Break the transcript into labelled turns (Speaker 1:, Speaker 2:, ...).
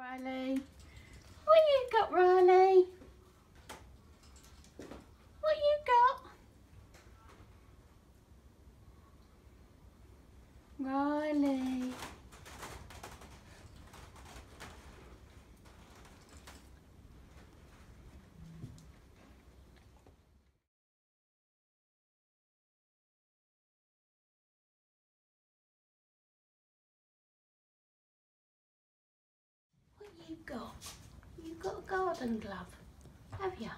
Speaker 1: Riley. What you got, Riley? What you got? Riley. What you got? You got a garden glove, have you?